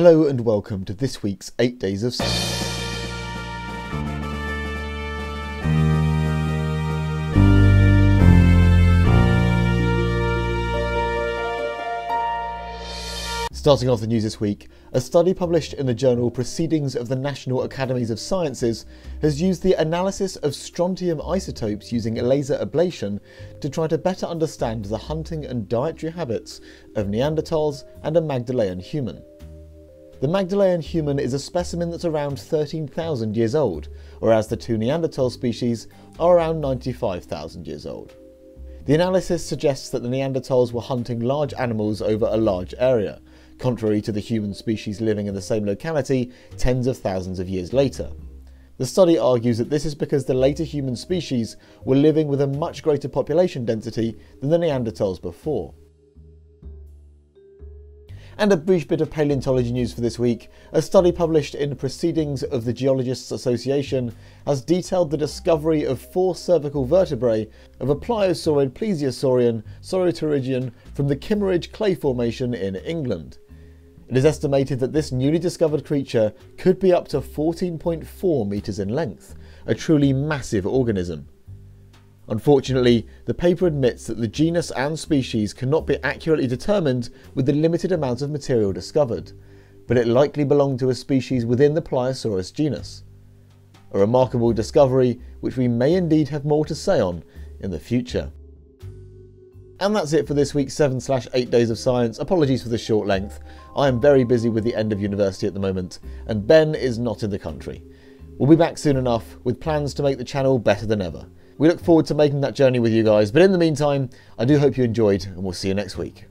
Hello and welcome to this week's 8 Days of Science. Starting off the news this week, a study published in the journal Proceedings of the National Academies of Sciences has used the analysis of strontium isotopes using laser ablation to try to better understand the hunting and dietary habits of Neanderthals and a Magdalenian human. The Magdalenian human is a specimen that's around 13,000 years old, whereas the two Neanderthal species are around 95,000 years old. The analysis suggests that the Neanderthals were hunting large animals over a large area, contrary to the human species living in the same locality tens of thousands of years later. The study argues that this is because the later human species were living with a much greater population density than the Neanderthals before. And a brief bit of paleontology news for this week. A study published in Proceedings of the Geologists Association has detailed the discovery of four cervical vertebrae of a pliosaurid plesiosaurian sauropterygian from the Kimmeridge Clay Formation in England. It is estimated that this newly discovered creature could be up to 14.4 metres in length, a truly massive organism. Unfortunately, the paper admits that the genus and species cannot be accurately determined with the limited amount of material discovered, but it likely belonged to a species within the Pliosaurus genus. A remarkable discovery which we may indeed have more to say on in the future. And that's it for this week's 7 slash 8 days of science. Apologies for the short length. I am very busy with the end of university at the moment, and Ben is not in the country. We'll be back soon enough with plans to make the channel better than ever. We look forward to making that journey with you guys, but in the meantime, I do hope you enjoyed, and we'll see you next week.